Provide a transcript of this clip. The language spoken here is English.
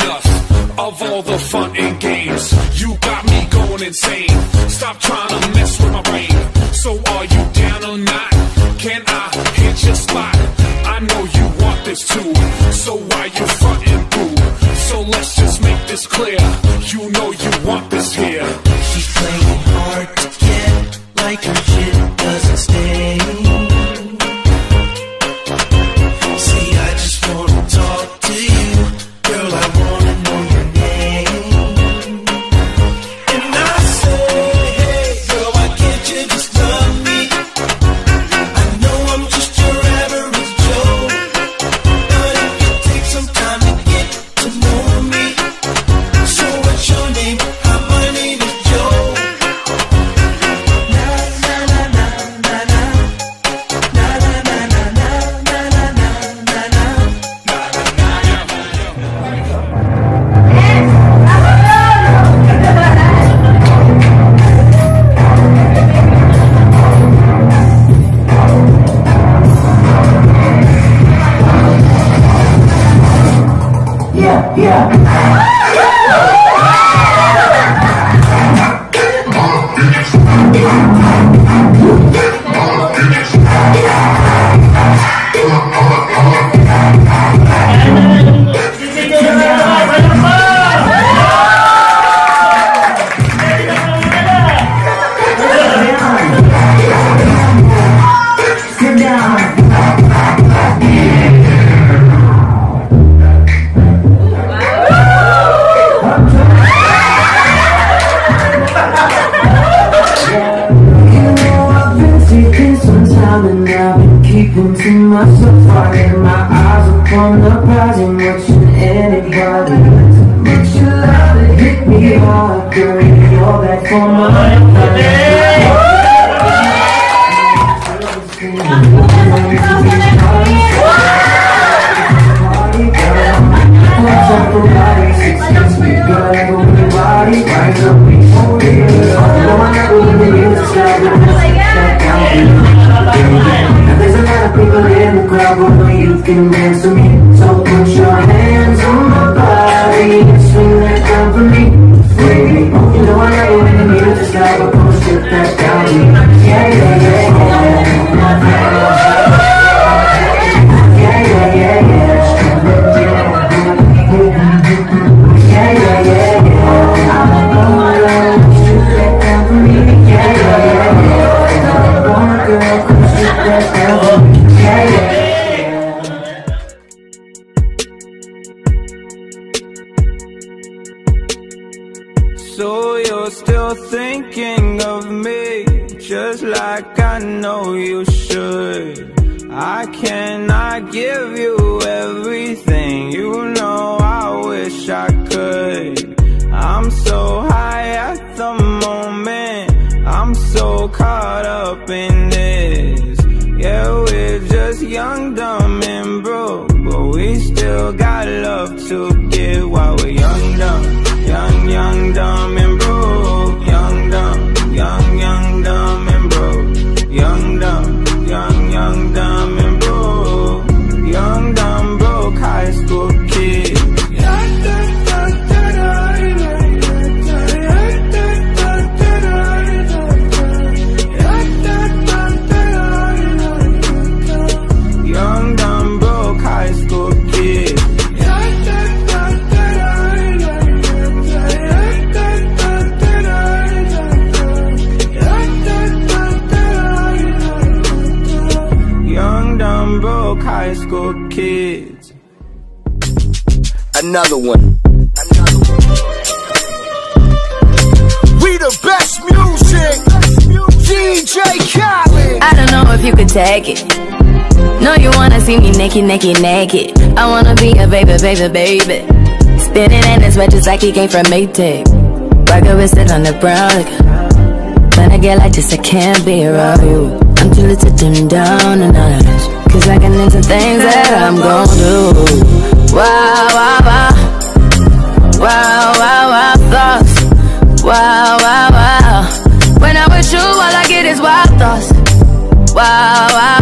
enough of all the fun and games. You got me going insane. Stop trying to mess with my brain. So are you down or not? Can I hit your spot? I know you want this too. So why you frontin' boo? So let's just make this clear. You know you want this here. Ah! been keeping to myself. I my eyes upon the prize and watching anybody. But you love to hit me hard, girl. You're back for my There's can answer me. So you're still thinking of me Just like I know you should. I cannot give you everything You know I wish I could. I'm so high at the moment. I'm so caught up in this. Yeah, we're just young, dumb, and broke But we still got love to give while we're young, dumb Young, young, dumb, high school kids Another one. Another one. We the best music. DJ Khaled. I don't know if you could take it. No, you wanna see me naked, naked, naked. I wanna be a baby, baby, baby. Spinning in his sweat just like he came from Maytag. Rocket with sit on the brown. Like, when I get like this, I can't be around you. I'm too little to dim down a notch. I can into things that I'm gon' do. Wow, wow, wow. Wow, wow, wow, thoughts. Wow, wow, wow. When I'm with you, all I get is wild thoughts. Wow, wow,